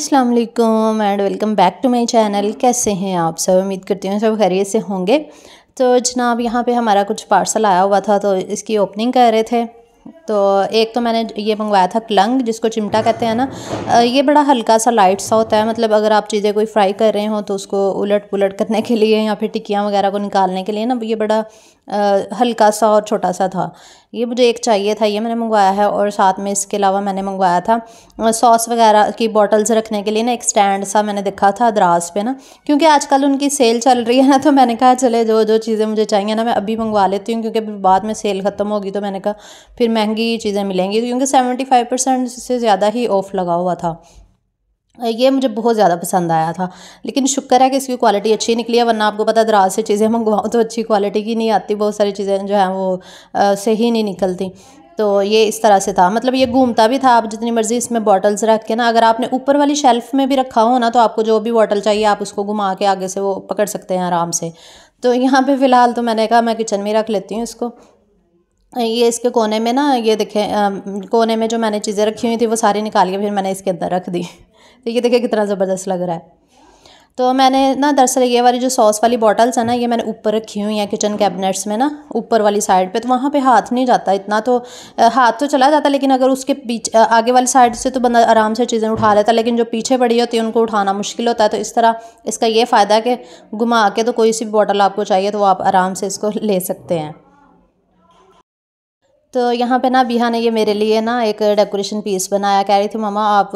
अस्सलाम and welcome back to my channel कैसे हैं आप सब? उम्मीद करती हूँ सब खैरियत से होंगे। तो जनाब, यहाँ पे हमारा कुछ पार्सल आया हुआ था तो इसकी ओपनिंग कर रहे थे। तो एक तो मैंने ये मंगवाया था क्लंग जिसको चिमटा कहते हैं ना। ये बड़ा हल्का सा लाइट सा होता है मतलब अगर आप चीज़ें कोई फ्राई कर रहे हो तो उसको उलट पुलट करने के लिए या फिर टिक्कियाँ वगैरह को निकालने के लिए ना, ये बड़ा हल्का सा और छोटा सा था। ये मुझे एक चाहिए था, ये मैंने मंगवाया है और साथ में इसके अलावा मैंने मंगवाया था सॉस वगैरह की बॉटल्स रखने के लिए ना एक स्टैंड सा मैंने देखा था दराज पे ना, क्योंकि आजकल उनकी सेल चल रही है ना तो मैंने कहा, चले, जो जो चीज़ें मुझे चाहिए ना, मैं अभी मंगवा लेती हूँ, क्योंकि बाद में सेल ख़त्म होगी। तो मैंने कहा, फिर महँगी चीज़ें मिलेंगी। क्योंकि सेवेंटी फाइव परसेंट से ज़्यादा ही ऑफ़ लगा हुआ था। ये मुझे बहुत ज़्यादा पसंद आया था। लेकिन शुक्र है कि इसकी क्वालिटी अच्छी निकली है, वरना आपको पता दराज से चीज़ें मंगवाओ तो अच्छी क्वालिटी की नहीं आती, बहुत सारी चीज़ें जो हैं वो सही नहीं निकलती। तो ये इस तरह से था। मतलब ये घूमता भी था, आप जितनी मर्ज़ी इसमें बॉटल्स रख के ना, अगर आपने ऊपर वाली शेल्फ़ में भी रखा हो ना तो आपको जो भी बॉटल चाहिए, आप उसको घुमा के आगे से वो पकड़ सकते हैं आराम से। तो यहाँ पे फ़िलहाल तो मैंने कहा, मैं किचन में रख लेती हूँ इसको। ये इसके कोने में ना, ये देखें कोने में जो मैंने चीज़ें रखी हुई थी, वो सारी निकाल के फिर मैंने इसके अंदर रख दी। तो ये देखिए कितना ज़बरदस्त लग रहा है। तो मैंने ना दरअसल ये वाली जो सॉस वाली बॉटल्स है ना, ये मैंने ऊपर रखी हुई हैं किचन कैबिनेट्स में ना, ऊपर वाली साइड पे। तो वहाँ पे हाथ नहीं जाता इतना तो हाथ तो चला जाता, लेकिन अगर उसके पीछे आगे वाली साइड से तो बंदा आराम से चीज़ें उठा लेता, लेकिन जो पीछे पड़ी होती है, उनको उठाना मुश्किल होता है। तो इस तरह इसका ये फ़ायदा है कि घुमा के तो कोई सी बॉटल आपको चाहिए तो वो आप आराम से इसको ले सकते हैं। तो यहाँ पे ना बिहा ने ये मेरे लिए ना एक डेकोरेशन पीस बनाया। कह रही थी मामा आप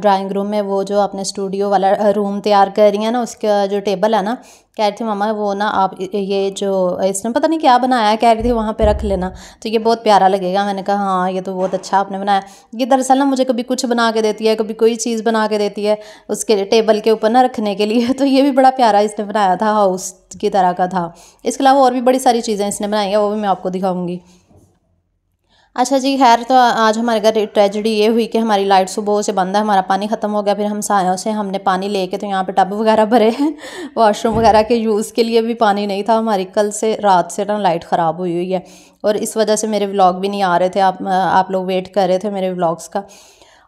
ड्राइंग रूम में वो जो आपने स्टूडियो वाला रूम तैयार कर रही हैं ना, उसका जो टेबल है ना, कह रही थी मामा वो ना आप ये जो, इसने पता नहीं क्या बनाया कह रही थी, वहाँ पे रख लेना। तो ये बहुत प्यारा लगेगा। मैंने कहा हाँ ये तो बहुत अच्छा आपने बनाया। ये दरअसल ना मुझे कभी कुछ बना के देती है, कभी कोई चीज़ बना के देती है उसके टेबल के ऊपर ना रखने के लिए। तो ये भी बड़ा प्यारा इसने बनाया था हाउस की तरह का था। इसके अलावा और भी बड़ी सारी चीज़ें इसने बनाई हैं, वो भी मैं आपको दिखाऊँगी। अच्छा जी, खैर तो आज हमारे घर ट्रेजिडी ये हुई कि हमारी लाइट सुबह से बंद है, हमारा पानी ख़त्म हो गया, फिर हम सायों से हमने पानी लेके तो यहाँ पे टब वगैरह भरे हैं। वॉशरूम वगैरह के यूज़ के लिए भी पानी नहीं था, हमारी कल से रात से ना लाइट ख़राब हुई हुई है। और इस वजह से मेरे व्लॉग भी नहीं आ रहे थे, आप आप लोग वेट कर रहे थे मेरे व्लॉग्स का।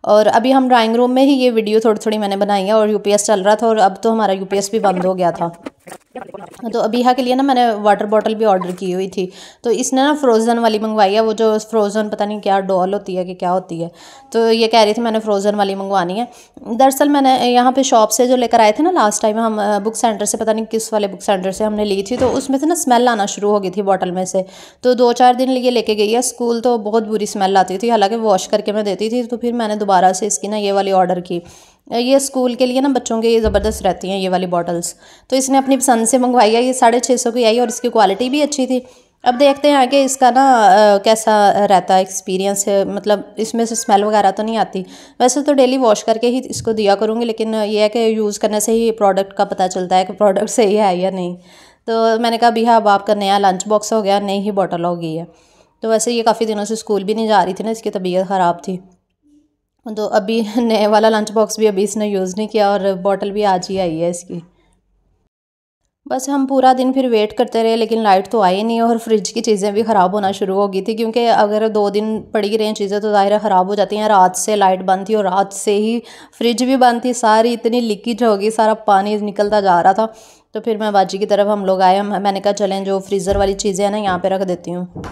और अभी हम ड्राइंग रूम में ही ये वीडियो थोड़ी थोड़ी मैंने बनाई है और यूपीएस चल रहा था और अब तो हमारा यूपीएस भी बंद हो गया था। तो अबीहा के लिए ना मैंने वाटर बॉटल भी ऑर्डर की हुई थी। तो इसने ना फ्रोज़न वाली मंगवाई है, वो जो फ्रोज़न पता नहीं क्या डॉल होती है कि क्या होती है। तो ये कह रही थी मैंने फ्रोज़न वाली मंगवानी है। दरअसल मैंने यहाँ पे शॉप से जो लेकर आए थे ना लास्ट टाइम हम बुक सेंटर से, पता नहीं किस वाले बुक सेंटर से हमने ली थी तो उसमें से ना स्मेल आना शुरू हो गई थी बॉटल में से। तो दो चार दिन लिए लेके गई है। स्कूल तो बहुत बुरी स्मेल आती थी, हालाँकि वॉश करके मैं देती थी तो फिर मैंने दोबारा से इसकी ना ये वाली ऑर्डर की। ये स्कूल के लिए ना बच्चों के ज़बरदस्त रहती हैं ये वाली बॉटल्स। तो इसने अपनी पसंद से मंगवाई है, ये साढ़े छः सौ की आई और इसकी क्वालिटी भी अच्छी थी। अब देखते हैं आगे इसका ना कैसा रहता है एक्सपीरियंस मतलब इसमें से स्मेल वगैरह तो नहीं आती। वैसे तो डेली वॉश करके ही इसको दिया करूँगी, लेकिन ये है कि यूज़ करने से ही प्रोडक्ट का पता चलता है कि प्रोडक्ट सही है या नहीं। तो मैंने कहा भी हाँ अब आपका नया लंच बॉक्स हो गया, नई ही बॉटल हो गई है। तो वैसे ये काफ़ी दिनों से स्कूल भी नहीं जा रही थी ना, इसकी तबीयत ख़राब थी। तो अभी नए वाला लंच बॉक्स भी अभी इसने यूज़ नहीं किया और बॉटल भी आज ही आई है इसकी। बस हम पूरा दिन फिर वेट करते रहे, लेकिन लाइट तो आई नहीं और फ्रिज की चीज़ें भी ख़राब होना शुरू हो गई थी, क्योंकि अगर दो दिन पड़ी रही चीज़ें तो ज़ाहिर ख़राब हो जाती हैं। रात से लाइट बंद थी और रात से ही फ्रिज भी बंद थी, सारी इतनी लीकेज हो गई, सारा पानी निकलता जा रहा था। तो फिर मैं बाजी की तरफ़ हम लोग आए मैंने कहा, चलें, जो फ्रीज़र वाली चीज़ें हैं ना, यहाँ पर रख देती हूँ।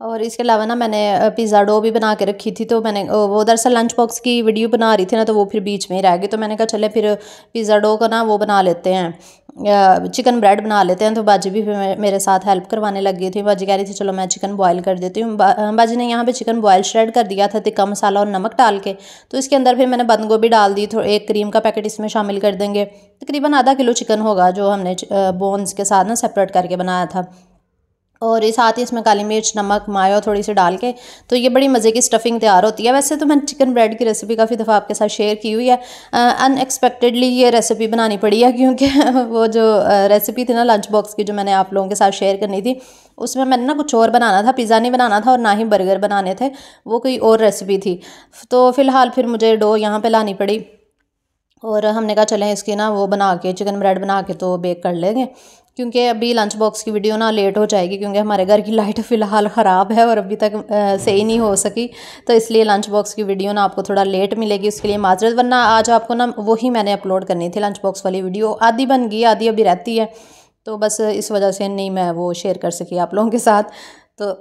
और इसके अलावा ना मैंने पिज़्ज़ा डो भी बना के रखी थी तो मैंने वो दरअसल लंच बॉक्स की वीडियो बना रही थी ना तो वो फिर बीच में ही रह गई। तो मैंने कहा चले फिर पिज़्ज़ा डो का ना वो बना लेते हैं चिकन ब्रेड बना लेते हैं। तो बाजी भी मेरे साथ हेल्प करवाने लग गई थी। बाजी कह रही थी चलो मैं चिकन बॉयल कर देती हूँ। बा, बाजी ने यहाँ पे चिकन बॉयल श्रेड कर दिया था तिक्का मसाला और नमक डाल के। तो इसके अंदर फिर मैंने बंद गोभी डाल दी थोड़ा एक क्रीम का पैकेट इसमें शामिल कर देंगे। तकरीबन आधा किलो चिकन होगा जो हमने बोन्स के साथ ना सेपरेट करके बनाया था। और साथ ही इसमें काली मिर्च, नमक, मायो थोड़ी सी डाल के तो ये बड़ी मज़े की स्टफिंग तैयार होती है। वैसे तो मैंने चिकन ब्रेड की रेसिपी काफ़ी दफ़ा आपके साथ शेयर की हुई है। अनएक्सपेक्टेडली ये रेसिपी बनानी पड़ी है, क्योंकि वो जो रेसिपी थी ना लंच बॉक्स की जो मैंने आप लोगों के साथ शेयर करनी थी, उसमें मैंने ना कुछ और बनाना था पिज़्ज़ा नहीं बनाना था और ना ही बर्गर बनाने थे, वो कोई और रेसिपी थी। तो फ़िलहाल फिर मुझे डो यहाँ पर लानी पड़ी और हमने कहा चलें इसकी ना वो बना के चिकन ब्रेड बना के तो बेक कर लेंगे। क्योंकि अभी लंच बॉक्स की वीडियो ना लेट हो जाएगी क्योंकि हमारे घर की लाइट फ़िलहाल ख़राब है और अभी तक सही नहीं हो सकी। तो इसलिए लंच बॉक्स की वीडियो ना आपको थोड़ा लेट मिलेगी, उसके लिए माजरत। वरना आज आपको ना वही मैंने अपलोड करनी थी लंच बॉक्स वाली वीडियो आधी बन गई, आधी अभी रहती है। तो बस इस वजह से नहीं मैं वो शेयर कर सकी आप लोगों के साथ। तो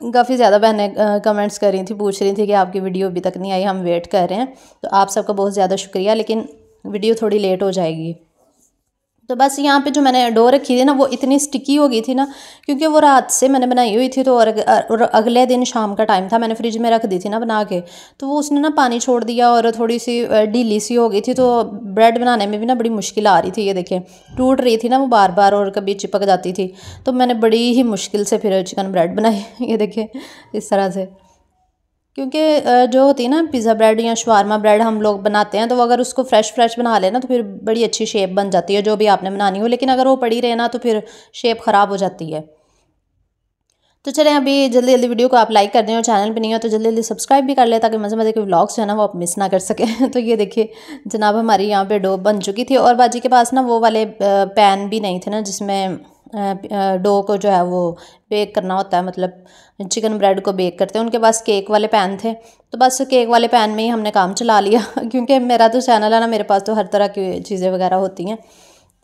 काफ़ी ज़्यादा बहनें कमेंट्स कर रही थी, पूछ रही थी कि आपकी वीडियो अभी तक नहीं आई, हम वेट कर रहे हैं। तो आप सबका बहुत ज़्यादा शुक्रिया, लेकिन वीडियो थोड़ी लेट हो जाएगी। तो बस यहाँ पे जो मैंने डो रखी थी ना वो इतनी स्टिकी हो गई थी ना क्योंकि वो रात से मैंने बनाई हुई थी तो और, अगले दिन शाम का टाइम था मैंने फ्रिज में रख दी थी ना बना के तो वो उसने ना पानी छोड़ दिया और थोड़ी सी ढीली सी हो गई थी तो ब्रेड बनाने में भी ना बड़ी मुश्किल आ रही थी ये देखें। टूट रही थी ना वो बार बार और कभी चिपक जाती थी तो मैंने बड़ी ही मुश्किल से फिर चिकन ब्रेड बनाई ये देखें इस तरह से। क्योंकि जो होती है ना, पिज़्ज़ा ब्रेड या शवारमा ब्रेड हम लोग बनाते हैं तो अगर उसको फ्रेश फ्रेश बना लेना तो फिर बड़ी अच्छी शेप बन जाती है, जो भी आपने बनानी हो। लेकिन अगर वो पड़ी रहे ना तो फिर शेप ख़राब हो जाती है। तो चलें, अभी जल्दी जल्दी वीडियो को आप लाइक कर दें और चैनल पे नहीं हो तो जल्दी जल्दी सब्सक्राइब भी कर ले, ताकि मज़े मज़े के व्लॉग्स जो है ना, वो आप मिस ना कर सकें। तो ये देखिए, जनाब हमारी यहाँ पे डो बन चुकी थी, और बाजी के पास ना, वो वाले पैन भी नहीं थे ना, जिसमें डो को जो है वो बेक करना होता है मतलब चिकन ब्रेड को बेक करते हैं। उनके पास केक वाले पैन थे तो बस केक वाले पैन में ही हमने काम चला लिया। क्योंकि मेरा तो चैनल है ना, मेरे पास तो हर तरह की चीज़ें वगैरह होती हैं।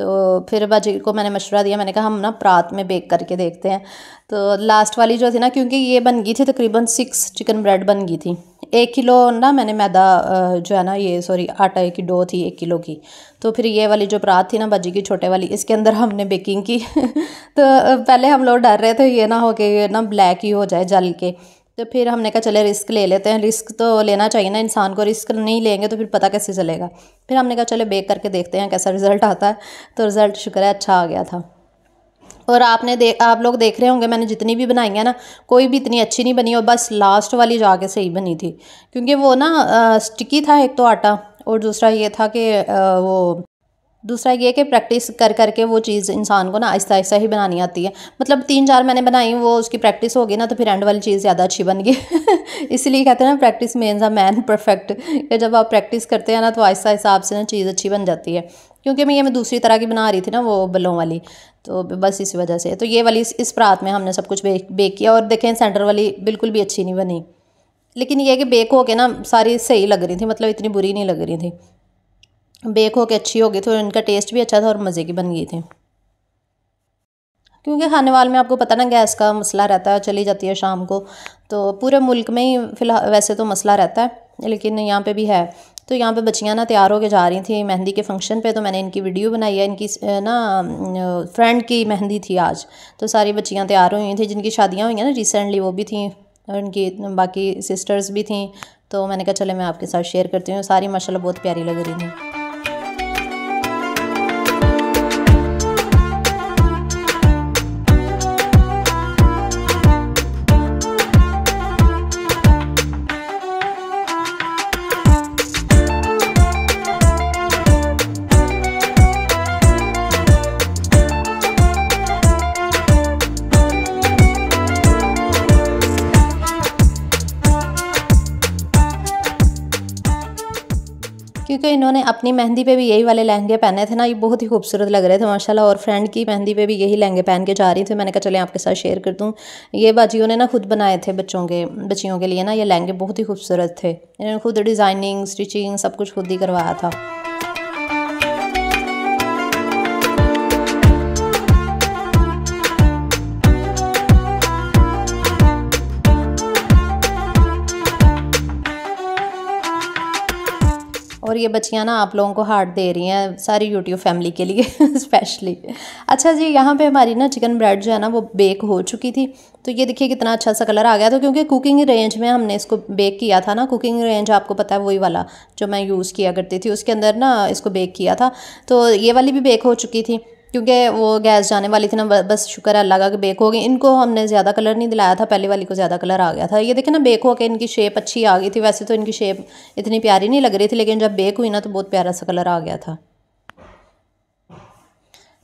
तो फिर बाजी को मैंने मशवरा दिया, मैंने कहा, हम ना प्रात में बेक करके देखते हैं। तो लास्ट वाली जो थी ना, क्योंकि ये बन गई थी तकरीबन सिक्स चिकन ब्रेड बन गई थी। एक किलो ना मैंने मैदा जो है ना ये सॉरी आटा की डो थी एक किलो की। तो फिर ये वाली जो परात थी ना बजी की छोटे वाली, इसके अंदर हमने बेकिंग की। तो पहले हम लोग डर रहे थे ये ना हो कि ये ना ब्लैक ही हो जाए जल के। तो फिर हमने कहा, चले रिस्क ले लेते हैं, रिस्क तो लेना चाहिए ना इंसान को, रिस्क नहीं लेंगे तो फिर पता कैसे चलेगा? फिर हमने कहा, चले बेक करके देखते हैं कैसा रिज़ल्ट आता है। तो रिज़ल्ट शुक्र है अच्छा आ गया था। और आपने दे, आप लोग देख रहे होंगे, मैंने जितनी भी बनाई है ना, कोई भी इतनी अच्छी नहीं बनी और बस लास्ट वाली जाके सही बनी थी। क्योंकि वो ना स्टिकी था एक तो आटा और दूसरा ये था कि वो, दूसरा ये कि प्रैक्टिस कर, करके वो चीज़ इंसान को ना आहिस्ता आहिस्ता ही बनानी आती है। मतलब तीन चार मैंने बनाई, वो उसकी प्रैक्टिस होगी ना तो फिर एंड वाली चीज़ ज़्यादा अच्छी बन गई। इसलिए कहते हैं ना practice makes a man perfect जब आप प्रैक्टिस करते हैं ना तो आहिस्ता हिसाब से ना चीज़ अच्छी बन जाती है। क्योंकि मैं ये मैं दूसरी तरह की बना रही थी ना वो बलों वाली तो बस इस वजह से। तो ये वाली इस, प्रात में हमने सब कुछ बेक बेक किया और देखें सेंटर वाली बिल्कुल भी अच्छी नहीं बनी। लेकिन ये कि बेक हो के ना सारी सही लग रही थी मतलब इतनी बुरी नहीं लग रही थी। बेक हो के अच्छी हो गई थी और इनका टेस्ट भी अच्छा था और मज़े की बन गई थी। क्योंकि खाने वाले में आपको पता ना गैस का मसला रहता है चली जाती है शाम को तो पूरे मुल्क में ही फ़िलहाल वैसे तो मसला रहता है लेकिन यहाँ पे भी है। तो यहाँ पे बच्चियाँ ना तैयार होकर जा रही थी मेहंदी के फ़ंक्शन पे तो मैंने इनकी वीडियो बनाई है, इनकी ना फ्रेंड की मेहंदी थी आज। तो सारी बच्चियाँ तैयार हुई थी, जिनकी शादियाँ हुई हैं ना रिसेंटली वो भी थी, और इनकी, बाकी सिस्टर्स भी थी। तो मैंने कहा, चले मैं आपके साथ शेयर करती हूँ, सारी माशाल्लाह बहुत प्यारी लग रही थी। इन्होंने अपनी मेहंदी पे भी यही वाले लहंगे पहने थे ना, ये बहुत ही खूबसूरत लग रहे थे, माशाल्लाह। और फ्रेंड की मेहंदी पे भी यही लहंगे पहन के जा रही थी। मैंने कहा, चले, आपके साथ शेयर कर दूँ। ये बाजियों ने ना खुद बनाए थे बच्चों के, बच्चियों के लिए ना, ये लहंगे बहुत ही खूबसूरत थे। इन्होंने खुद डिज़ाइनिंग स्टिचिंग सब कुछ खुद ही करवाया था। ये बच्चियाँ ना आप लोगों को हार्ट दे रही हैं सारी यूट्यूब फैमिली के लिए स्पेशली अच्छा जी, यहाँ पे हमारी ना चिकन ब्रेड जो है ना वो बेक हो चुकी थी। तो ये देखिए कितना अच्छा सा कलर आ गया था, क्योंकि कुकिंग रेंज में हमने इसको बेक किया था ना कुकिंग रेंज आपको पता है वही वाला जो मैं यूज़ किया करती थी, उसके अंदर ना इसको बेक किया था। तो ये वाली भी बेक हो चुकी थी। क्योंकि वो गैस जाने वाली थी ना बस शुक्र है, अल्लाह का कि बेक हो गई। इनको हमने ज़्यादा कलर नहीं दिलाया था, पहले वाली को ज़्यादा कलर आ गया था। ये देखे ना, बेक हो के इनकी शेप अच्छी आ गई थी, वैसे तो इनकी शेप इतनी प्यारी नहीं लग रही थी, लेकिन जब बेक हुई ना तो बहुत प्यारा सा कलर आ गया था।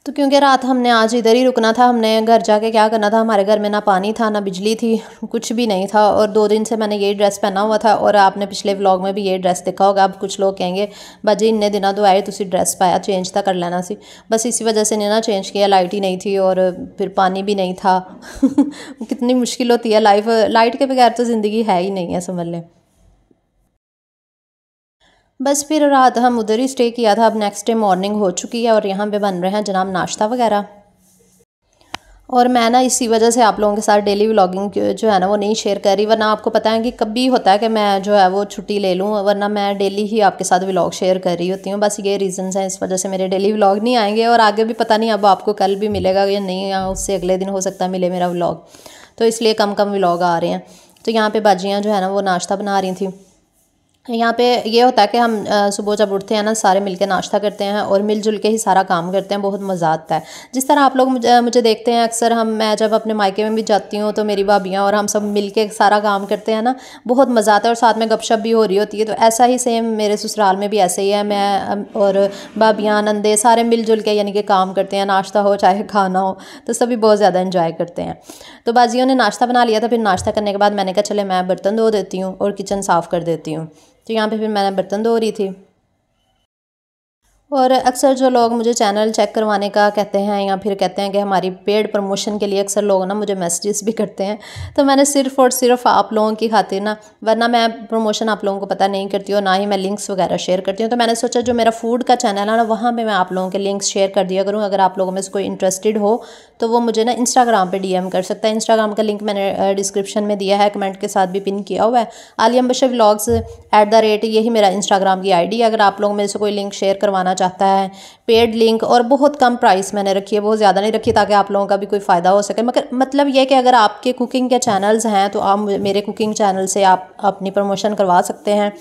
तो क्योंकि रात हमने आज इधर ही रुकना था, हमने घर जाके क्या करना था? हमारे घर में ना पानी था, ना बिजली थी, कुछ भी नहीं था। और दो दिन से मैंने यही ड्रेस पहना हुआ था और आपने पिछले व्लॉग में भी ये ड्रेस देखा होगा। अब कुछ लोग कहेंगे, बाजी, इन्ने दिनों तो आए तुम ड्रेस पाया, चेंज था कर लेना सी। बस इसी वजह से नहीं ना चेंज किया, लाइट ही नहीं थी और फिर पानी भी नहीं था। कितनी मुश्किल होती है लाइफ। लाइट के बगैर तो ज़िंदगी है ही नहीं है, समझ लें। बस फिर रात हम उधर ही स्टे किया था। अब नेक्स्ट डे मॉर्निंग हो चुकी है और यहाँ पे बन रहे हैं जनाब नाश्ता वगैरह। और मैं ना इसी वजह से आप लोगों के साथ डेली व्लॉगिंग जो है ना वो नहीं शेयर कर रही, वरना आपको पता है कि कभी होता है कि मैं जो है वो छुट्टी ले लूँ, वरना मैं डेली ही आपके साथ व्लॉग शेयर कर रही होती हूँ। बस ये रीज़न्स हैं, इस वजह से मेरे डेली व्लॉग नहीं आएँगे और आगे भी पता नहीं अब आपको कल भी मिलेगा या नहीं, या उससे अगले दिन हो सकता मिले मेरा व्लॉग तो इसलिए कम कम व्लॉग आ रहे हैं। तो यहाँ पर बाजियाँ जो है ना वो नाश्ता बना रही थी। यहाँ पे ये होता है कि हम सुबह जब उठते हैं ना, सारे मिलके नाश्ता करते हैं और मिलजुल के ही सारा काम करते हैं, बहुत मज़ा आता है। जिस तरह आप लोग मुझे मुझे देखते हैं अक्सर, हम, मैं जब अपने मायके में भी जाती हूँ तो मेरी भाभियाँ और हम सब मिल के सारा काम करते हैं ना, बहुत मज़ा आता है और साथ में गपशप भी हो रही होती है तो ऐसा ही सेम मेरे ससुराल में भी ऐसे ही है। मैं और भाभियाँ, नंदे सारे मिलजुल के यानी कि काम करते हैं, नाश्ता हो, चाहे खाना हो तो सभी बहुत ज़्यादा इन्जॉय करते हैं। तो बाजियों ने नाश्ता बना लिया था फिर नाश्ता करने के बाद मैंने कहा, चले मैं बर्तन धो देती हूँ और किचन साफ़ कर देती हूँ। तो यहाँ पे फिर मैंने बर्तन धो रही थी। और अक्सर जो लोग मुझे चैनल चेक करवाने का कहते हैं या फिर कहते हैं कि हमारी पेड प्रमोशन के लिए अक्सर लोग ना मुझे मैसेजेस भी करते हैं। तो मैंने सिर्फ़ और सिर्फ़ आप लोगों की खातिर ना, वरना मैं प्रमोशन आप लोगों को पता नहीं करती हूँ, ना ही मैं लिंक्स वगैरह शेयर करती हूँ। तो मैंने सोचा जो मेरा फ़ूड का चैनल है ना, वहाँ पर मैं आप लोगों के लिंक्स शेयर कर दिया करूँ। अगर आप लोगों में से कोई इंटरेस्टेड हो तो वो मुझे ना इंस्टाग्राम पर डी कर सकता है। इंस्टाग्राम का लिंक मैंने डिस्क्रिप्शन में दिया है कमेंट के साथ भी पिन किया हुआ है। Aliyam Bashar vlogs at the rate यही मेरा इंस्टाग्राम की आई अगर आप लोगों मेरे से कोई लिंक शेयर करवाना चाहता है। पेड लिंक और बहुत कम प्राइस मैंने रखी है, बहुत ज़्यादा नहीं रखी ताकि आप लोगों का भी कोई फ़ायदा हो सके। मगर मतलब ये कि अगर आपके कुकिंग के चैनल्स हैं तो आप मेरे कुकिंग चैनल से आप अपनी प्रमोशन करवा सकते हैं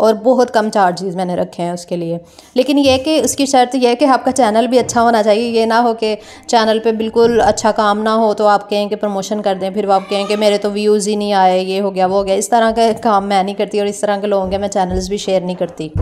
और बहुत कम चार्जेस मैंने रखे हैं उसके लिए। लेकिन ये कि उसकी शर्त यह है कि आपका चैनल भी अच्छा होना चाहिए। ये ना हो कि चैनल पे बिल्कुल अच्छा काम ना हो तो आप कहें कि प्रमोशन कर दें, फिर आप कहें कि मेरे तो व्यूज़ ही नहीं आए, ये हो गया, वो हो गया। इस तरह का काम मैं नहीं करती और इस तरह के लोगों के मैं चैनल्स भी शेयर नहीं करती।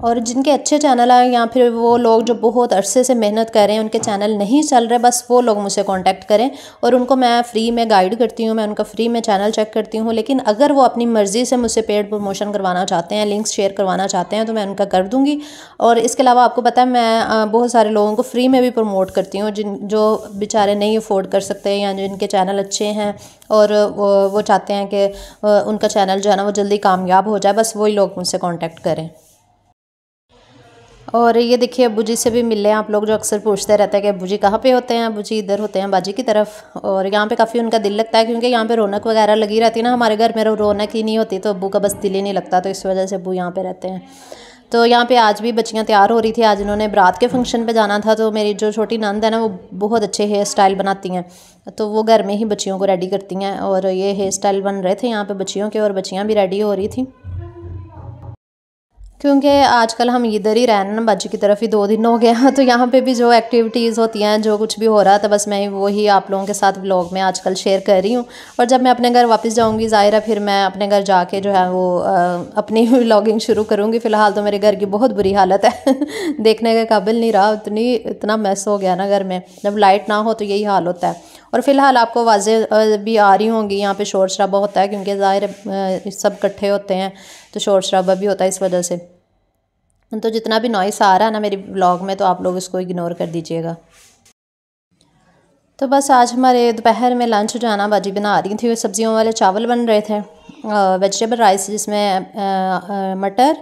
और जिनके अच्छे चैनल हैं या फिर वो लोग जो बहुत अरसे से मेहनत कर रहे हैं उनके चैनल नहीं चल रहे बस वो लोग मुझसे कांटेक्ट करें और उनको मैं फ्री में गाइड करती हूँ मैं उनका फ्री में चैनल चेक करती हूँ लेकिन अगर वो अपनी मर्ज़ी से मुझसे पेड प्रमोशन करवाना चाहते हैं लिंक्स शेयर करवाना चाहते हैं तो मैं उनका कर दूँगी। और इसके अलावा आपको पता है मैं बहुत सारे लोगों को फ्री में भी प्रमोट करती हूँ जिन जो बेचारे नहीं अफोर्ड कर सकते या जिनके चैनल अच्छे हैं और वो, वो चाहते हैं कि उनका चैनल जो है ना वो जल्दी कामयाब हो जाए बस वही लोग मुझसे कॉन्टैक्ट करें। और ये देखिए, अबू जी से भी मिल हैं आप लोग, जो अक्सर पूछते रहते हैं कि, अबू जी कहाँ पे होते हैं? अबू जी इधर होते हैं बाजी की तरफ़। और यहाँ पे काफ़ी उनका दिल लगता है, क्योंकि यहाँ पे रौनक वगैरह लगी रहती है ना हमारे घर में रौनक ही नहीं होती तो अबू का बस दिल ही नहीं लगता तो इस वजह से अबू यहाँ पर रहते हैं। तो यहाँ पे आज भी बच्चियाँ तैयार हो रही थी, आज इन्होंने बरात के फ़ंक्शन पे जाना था तो मेरी जो छोटी नंद है ना, वो बहुत अच्छे हेयर स्टाइल बनाती हैं तो वो घर में ही बच्चियों को रेडी करती हैं, और ये हेयर स्टाइल बन रहे थे यहाँ पे बच्चियों के, और बच्चियाँ भी रेडी हो रही थी। क्योंकि आजकल हम इधर ही रहना ना बाजू की तरफ़ ही दो दिन हो हैं तो यहाँ पे भी जो एक्टिविटीज़ होती हैं जो कुछ भी हो रहा था बस मैं वो ही आप लोगों के साथ ब्लॉग में आजकल शेयर कर रही हूँ। और जब मैं अपने घर वापस जाऊँगी ज़ाहिर है फिर मैं अपने घर जाके जो है वो आ, अपनी व्लॉगिंग शुरू करूँगी। फ़िलहाल तो मेरे घर की बहुत बुरी हालत है देखने के काबिल नहीं रहा उतनी इतना मैस हो गया ना घर में। जब लाइट ना हो तो यही हाल होता है। और फ़िलहाल आपको वाजे भी आ रही होंगी यहाँ पे शोर शराबा होता है क्योंकि ज़ाहिर सब इकट्ठे होते हैं तो शोर शराबा भी होता है इस वजह से। तो जितना भी नॉइस आ रहा है ना मेरी ब्लॉग में तो आप लोग इसको इग्नोर कर दीजिएगा। तो बस आज हमारे दोपहर में लंच जाना बाजी बना रही थी सब्जियों वाले चावल बन रहे थे। वेजिटेबल राइस जिसमें मटर,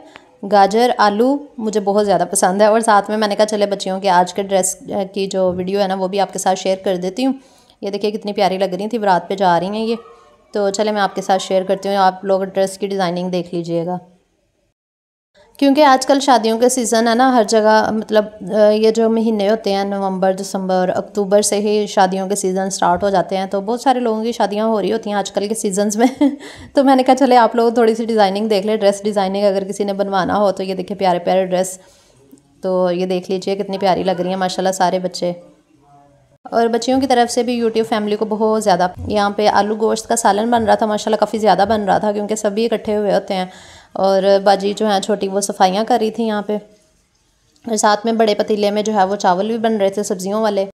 गाजर, आलू मुझे बहुत ज़्यादा पसंद है, और साथ में मैंने कहा, चले बच्चियों के आज के ड्रेस की जो वीडियो है ना, वो भी आपके साथ शेयर कर देती हूँ। ये देखिए कितनी प्यारी लग रही थी, बरात पे जा रही हैं ये। तो चले मैं आपके साथ शेयर करती हूँ, आप लोग ड्रेस की डिज़ाइनिंग देख लीजिएगा। क्योंकि आजकल शादियों के सीज़न है ना, हर जगह मतलब ये जो महीने होते हैं, नवंबर, दिसंबर, अक्टूबर से ही शादियों के सीज़न स्टार्ट हो जाते हैं तो बहुत सारे लोगों की शादियाँ हो रही होती हैं आजकल के सीजन्स में। तो मैंने कहा, चले, आप लोग थोड़ी सी डिज़ाइनिंग देख ले ड्रेस डिज़ाइनिंग अगर किसी ने बनवाना हो तो ये देखिए प्यारे प्यारे ड्रेस तो ये देख लीजिए, कितनी प्यारी लग रही है, माशाल्लाह, सारे बच्चे। और बच्चियों की तरफ़ से भी यूट्यूब फैमिली को बहुत ज़्यादा, यहाँ पे आलू गोश्त का सालन बन रहा था, माशाल्लाह, काफ़ी ज़्यादा बन रहा था, क्योंकि सभी इकट्ठे हुए होते हैं। और बाजी जो है, छोटी, वो सफाइयाँ कर रही थी यहाँ पे। और साथ में बड़े पतीले में जो है, वो चावल भी बन रहे थे, सब्जियों वाले।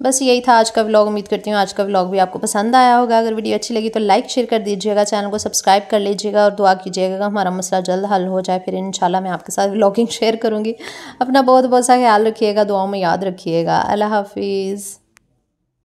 बस यही था आज का व्लॉग उम्मीद करती हूँ आज का व्लॉग भी आपको पसंद आया होगा। अगर वीडियो अच्छी लगी तो लाइक शेयर कर दीजिएगा। चैनल को सब्सक्राइब कर लीजिएगा और दुआ कीजिएगा हमारा मसला जल्द हल हो जाए। फिर इंशाल्लाह मैं आपके साथ व्लॉगिंग शेयर करूँगी। अपना बहुत बहुत सा ख्याल रखिएगा, दुआओं में याद रखिएगा। अल्लाह हाफिज़।